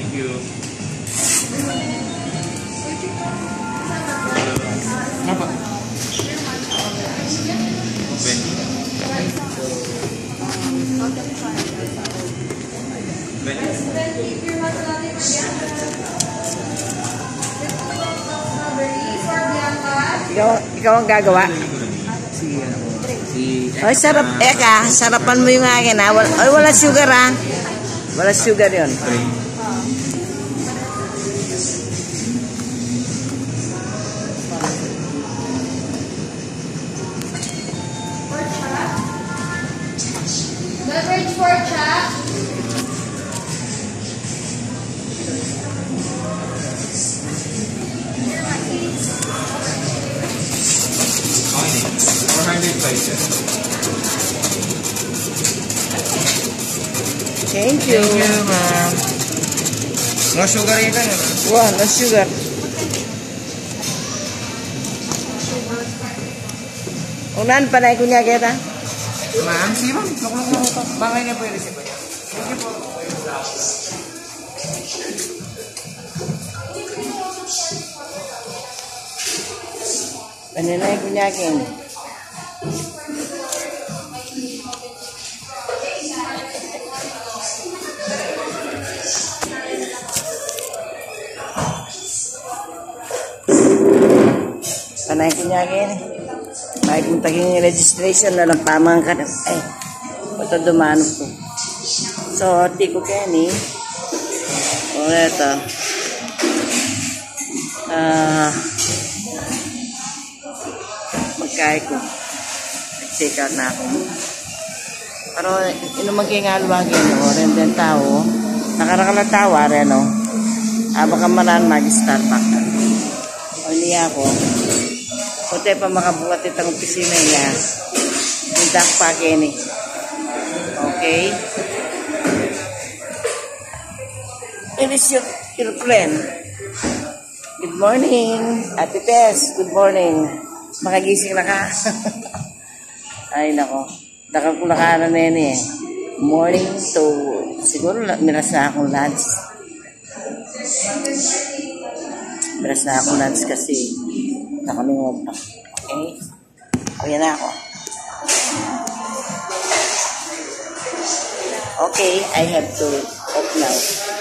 Thank you. Ben. Ben. Ikaw, ikaw ang gagawa. Si, si... Ay, sarap. Eka, sarapan mo yung akin ha. Wala, ay, wala sugar ha. Wala sugar yon. 400 pesos. Thank you. Thank you, ma'am. No sugar no? Wow, no sugar. Unan pa na ikunya kita. Ma'am, si ma'am. Bangay niya po yung resibo niya. Thank you po. Na? Panay kunya kin. May kung taging registration na lang pamang ka. Ay, ito dumano po. So, ti ko kani. O, eto. Ah, magkaya ko. Nag-check out na ako. Pero, inuman kayo nga luwagin, o, rin din tao. Nakarakala tao, are, no? Ah, baka manan mag-Starbucks. O, niya ako. Kunti pa makabuhat itong opisina niya. Tindak pa kini. Okay? It is your, your friend. Good morning, Ate Tess. Good morning. Makagising na ka. Ay, nako. Nakakulakaran na yan eh. Morning to, siguro miras na akong lunch. Miras na akong lunch kasi nakalimot pa. Okay? Yan na ako. Okay, I have to off now.